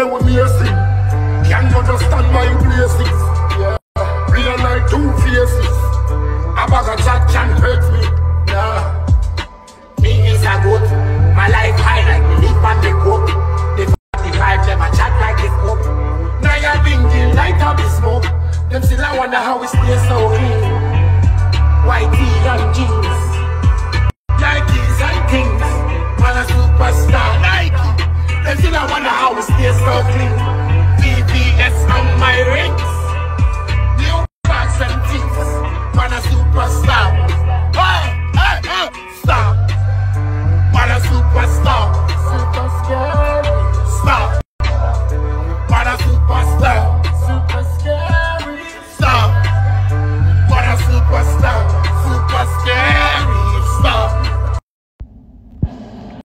say we lazy. Can't understand my places? Yeah. Real like two faces. A bag of chat can't hurt me. Nah. Me is a goat. My life high like me leap on the coat. The 45 them a chat like the smoke. Now you're dingy, light up the smoke. Them still I wonder how it's